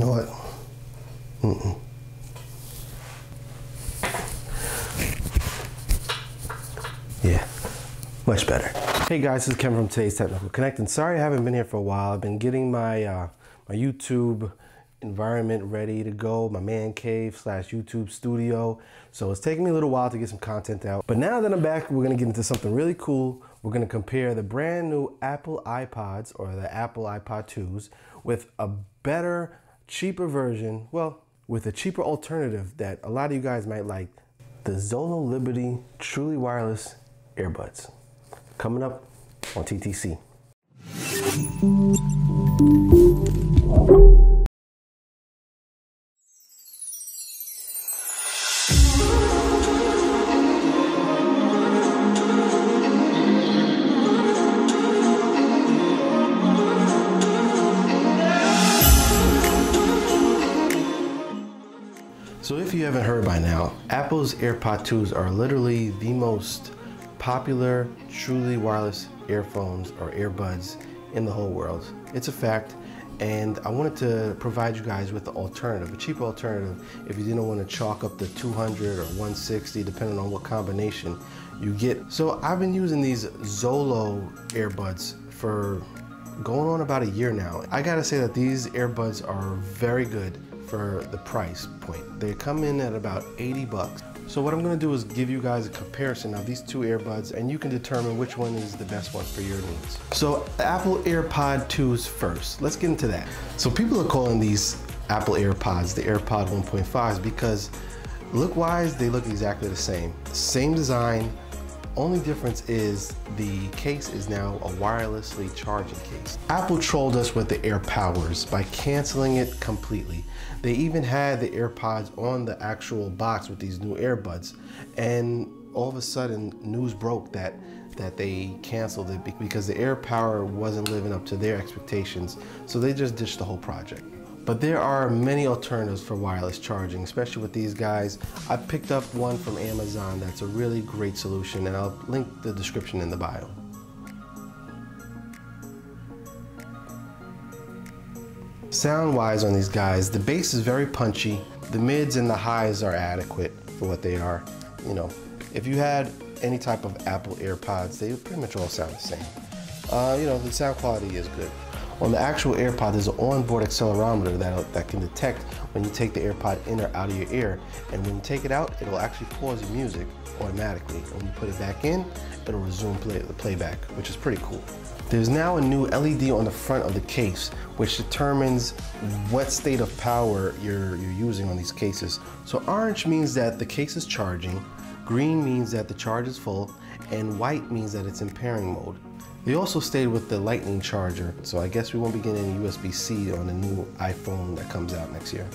You know what? Mm-mm. Yeah, much better. Hey guys, this is Kevin from Today's Technical Connect, and sorry I haven't been here for a while. I've been getting my uh, my YouTube environment ready to go, my man cave slash YouTube studio. So it's taking me a little while to get some content out. But now that I'm back, we're gonna get into something really cool. We're gonna compare the brand new Apple AirPods or the Apple AirPod 2s with a better, cheaper version, well, with a cheaper alternative that a lot of you guys might like, the Zolo Liberty Truly Wireless earbuds. Coming up on TTC. So if you haven't heard by now, Apple's AirPod 2s are literally the most popular, truly wireless earphones or earbuds in the whole world. It's a fact, and I wanted to provide you guys with the alternative, a cheaper alternative if you didn't want to chalk up the 200 or 160, depending on what combination you get. So I've been using these Zolo earbuds for going on about a year now. I gotta say that these earbuds are very good for the price point. They come in at about 80 bucks. So what I'm gonna do is give you guys a comparison of these two earbuds and you can determine which one is the best one for your needs. So Apple AirPod 2s first. Let's get into that. So people are calling these Apple AirPods the AirPod 1.5s because look-wise, they look exactly the same. Same design, only difference is the case is now a wirelessly charging case. Apple trolled us with the AirPowers by canceling it completely. They even had the AirPods on the actual box with these new earbuds. And all of a sudden news broke that that they canceled it because the AirPower wasn't living up to their expectations. So they just ditched the whole project. But there are many alternatives for wireless charging, especially with these guys. I picked up one from Amazon that's a really great solution and I'll link the description in the bio. Sound wise on these guys, the bass is very punchy. The mids and the highs are adequate for what they are. You know, if you had any type of Apple AirPods, they pretty much all sound the same. Uh, you know, the sound quality is good. On the actual AirPod, there's an onboard accelerometer that, that can detect when you take the AirPod in or out of your ear. And when you take it out, it'll actually pause your music automatically. When you put it back in, it'll resume play, the playback, which is pretty cool. There's now a new LED on the front of the case, which determines what state of power you're, you're using on these cases. So orange means that the case is charging, green means that the charge is full, and white means that it's in pairing mode. They also stayed with the lightning charger, so I guess we won't be getting USB-C on the new iPhone that comes out next year.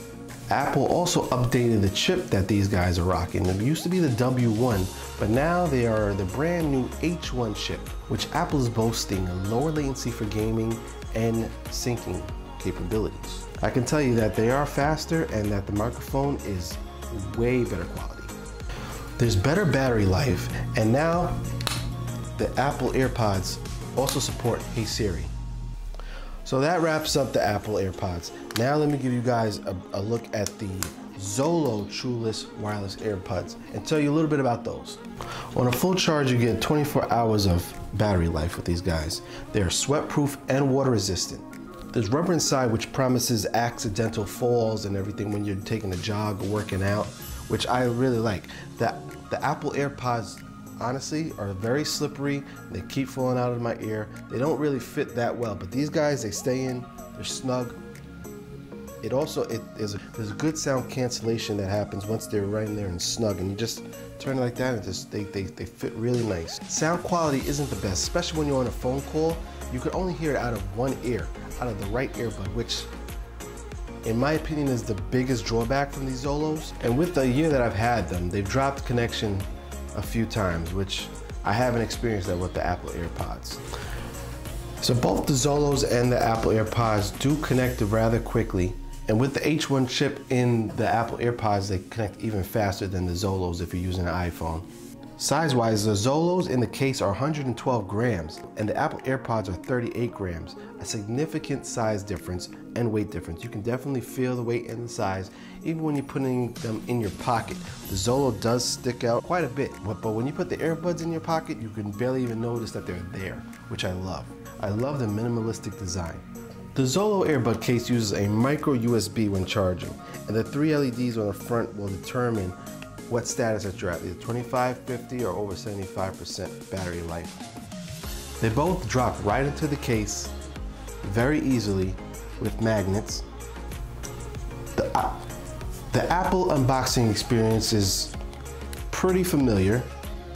Apple also updated the chip that these guys are rocking. It used to be the W1, but now they are the brand new H1 chip, which Apple is boasting a lower latency for gaming and syncing capabilities. I can tell you that they are faster and that the microphone is way better quality. There's better battery life, and now the Apple AirPods also support Hey Siri. So that wraps up the Apple AirPods. Now let me give you guys a, a look at the Zolo Trueless Wireless AirPods and tell you a little bit about those. On a full charge, you get 24 hours of battery life with these guys. They are sweat-proof and water resistant. There's rubber inside which promises accidental falls and everything when you're taking a jog or working out, which I really like. The, the Apple AirPods honestly are very slippery. They keep falling out of my ear. They don't really fit that well, but these guys, they stay in, they're snug. It also, it is a, there's a good sound cancellation that happens once they're right in there and snug, and you just turn it like that and just, they, they, they fit really nice. Sound quality isn't the best, especially when you're on a phone call. You can only hear it out of one ear, out of the right earbud, which in my opinion is the biggest drawback from these Zolos. And with the year that I've had them, they've dropped connection a few times, which I haven't experienced that with the Apple AirPods. So both the Zolos and the Apple AirPods do connect rather quickly. And with the H1 chip in the Apple AirPods, they connect even faster than the Zolos if you're using an iPhone. Size-wise, the Zolos in the case are 112 grams, and the Apple AirPods are 38 grams, a significant size difference and weight difference. You can definitely feel the weight and the size, even when you're putting them in your pocket. The Zolo does stick out quite a bit, but, when you put the earbuds in your pocket, you can barely even notice that they're there, which I love. I love the minimalistic design. The Zolo earbud case uses a micro USB when charging, and the three LEDs on the front will determine what status that you're at, either 25, 50, or over 75% battery life. They both drop right into the case very easily with magnets. The, uh, the Apple unboxing experience is pretty familiar.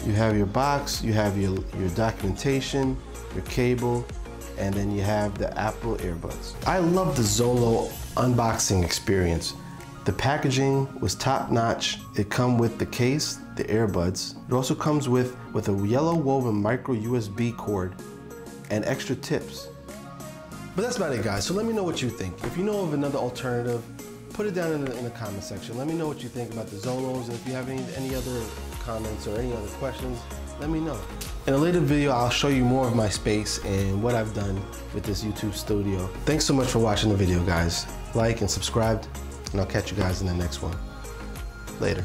You have your box, you have your, your documentation, your cable, and then you have the Apple earbuds. I love the Zolo unboxing experience. The packaging was top notch. It come with the case, the earbuds. It also comes with, with a yellow woven micro USB cord and extra tips. But that's about it guys, so let me know what you think. If you know of another alternative, put it down in the, in the comment section. Let me know what you think about the Zolos and if you have any, any other comments or any other questions, let me know. In a later video, I'll show you more of my space and what I've done with this YouTube studio. Thanks so much for watching the video, guys. Like and subscribe, and I'll catch you guys in the next one. Later.